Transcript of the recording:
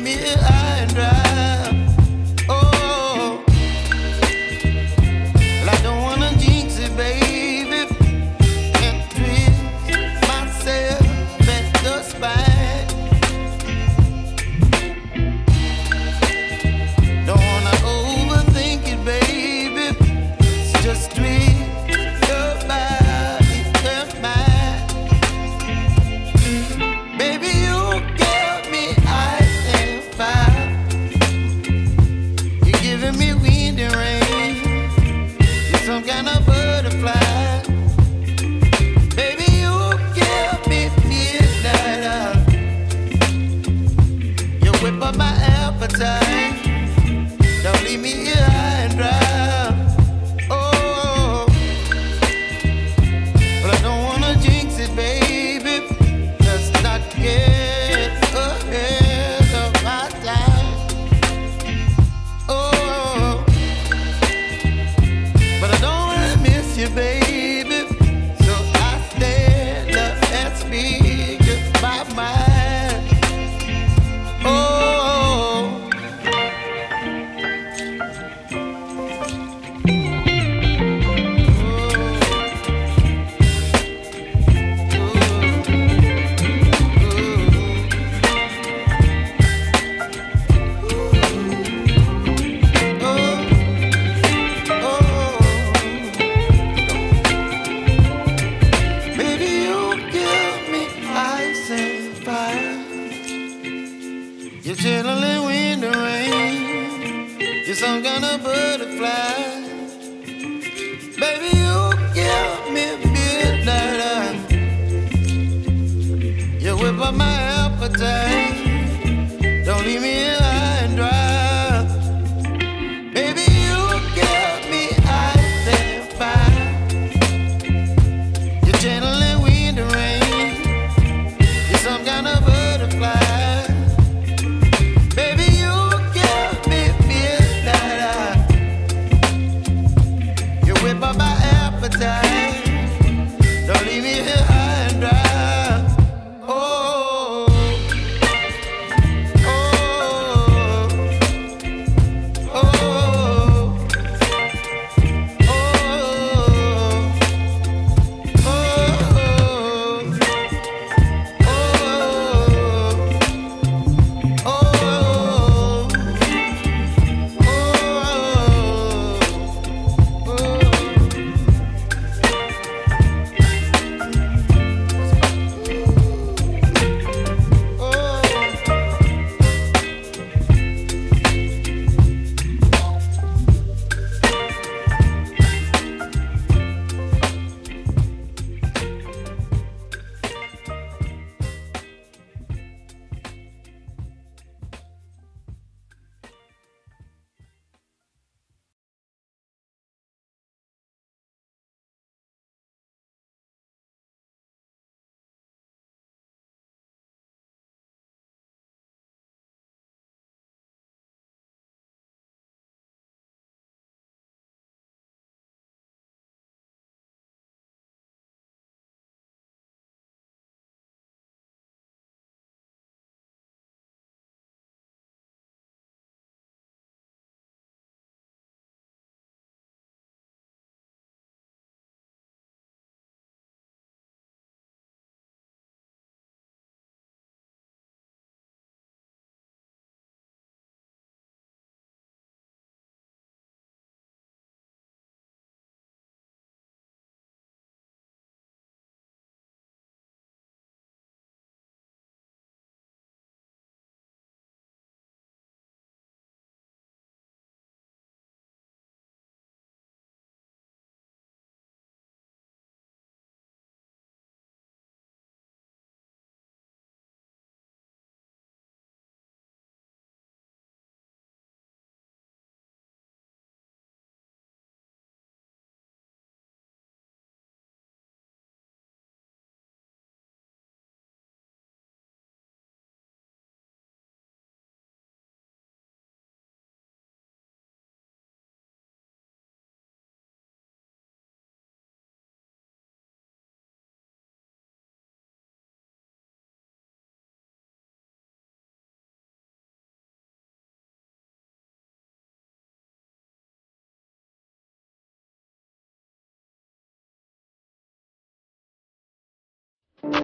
me out. You, baby. Midnight.